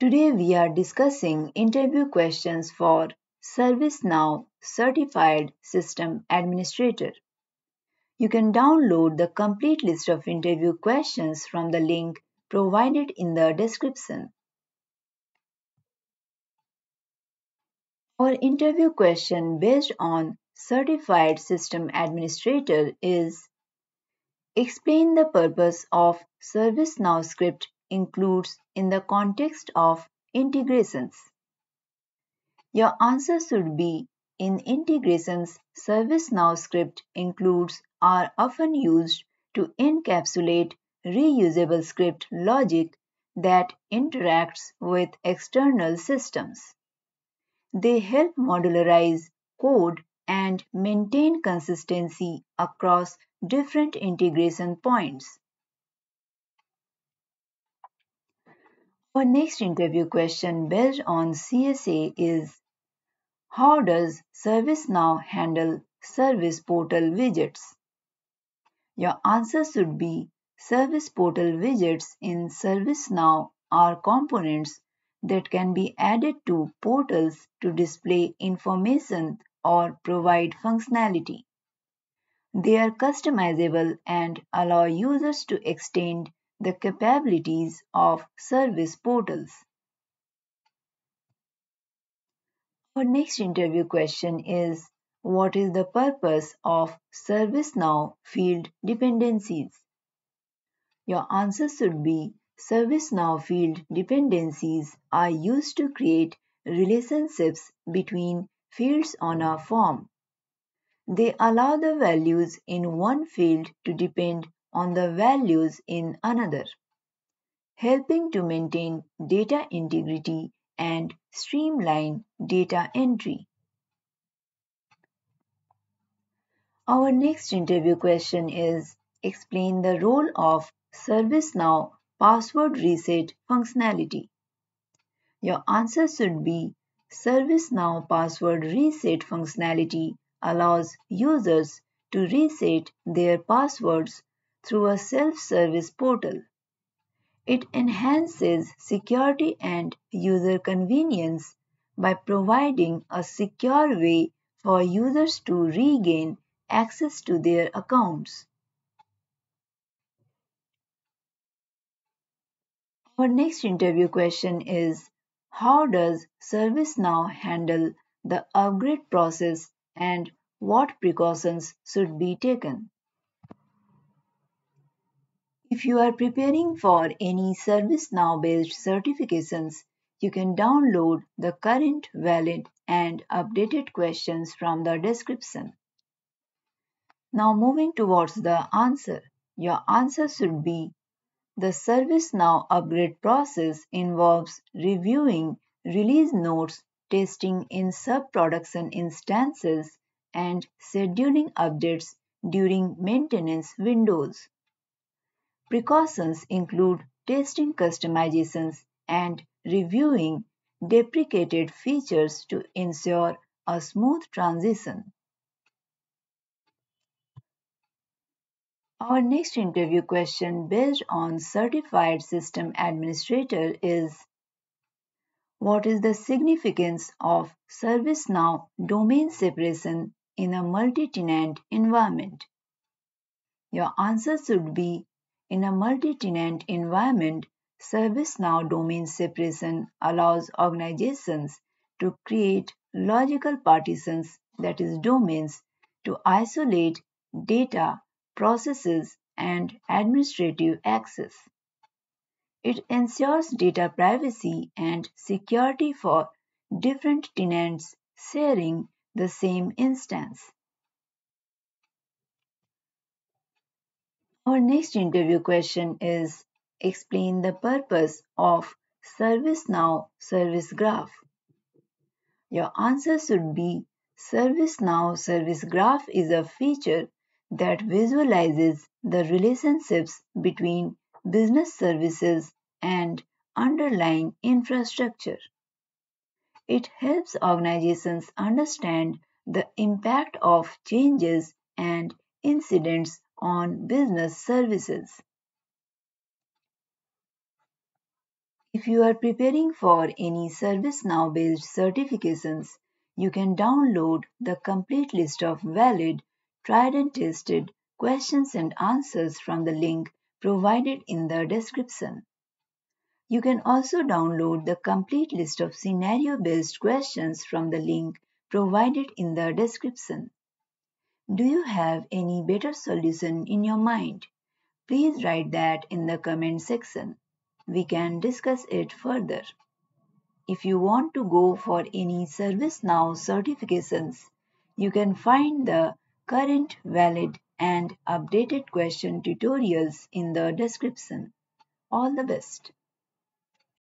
Today we are discussing interview questions for ServiceNow Certified System Administrator. You can download the complete list of interview questions from the link provided in the description. Our interview question based on Certified System Administrator is Explain the purpose of ServiceNow script includes in the context of integrations. Your answer should be in integrations, ServiceNow script includes are often used to encapsulate reusable script logic that interacts with external systems. They help modularize code and maintain consistency across different integration points. Our next interview question based on CSA is How does ServiceNow handle service portal widgets? Your answer should be Service portal widgets in ServiceNow are components that can be added to portals to display information or provide functionality. They are customizable and allow users to extend the capabilities of service portals. Our next interview question is What is the purpose of ServiceNow field dependencies? Your answer should be ServiceNow field dependencies are used to create relationships between fields on a form. They allow the values in one field to depend on the values in another, helping to maintain data integrity and streamline data entry. Our next interview question is Explain the role of ServiceNow password reset functionality? Your answer should be ServiceNow password reset functionality allows users to reset their passwords through a self-service portal. It enhances security and user convenience by providing a secure way for users to regain access to their accounts. Our next interview question is How does ServiceNow handle the upgrade process and what precautions should be taken? If you are preparing for any ServiceNow based certifications, you can download the current, valid, and updated questions from the description. Now, moving towards the answer, your answer should be the ServiceNow upgrade process involves reviewing release notes, testing in sub-production instances, and scheduling updates during maintenance windows. Precautions include testing customizations and reviewing deprecated features to ensure a smooth transition. Our next interview question based on Certified System Administrator is What is the significance of ServiceNow domain separation in a multi-tenant environment? Your answer should be in a multi-tenant environment, ServiceNow domain separation allows organizations to create logical partitions that is domains to isolate data processes, and administrative access. It ensures data privacy and security for different tenants sharing the same instance. Our next interview question is Explain the purpose of ServiceNow Service Graph. Your answer should be ServiceNow Service Graph is a feature that visualizes the relationships between business services and underlying infrastructure. It helps organizations understand the impact of changes and incidents on business services. If you are preparing for any ServiceNow based certifications, you can download the complete list of valid, tried and tested questions and answers from the link provided in the description. You can also download the complete list of scenario-based questions from the link provided in the description. Do you have any better solution in your mind? Please write that in the comment section. We can discuss it further. If you want to go for any ServiceNow certifications, you can find the current, valid and updated question tutorials in the description. All the best.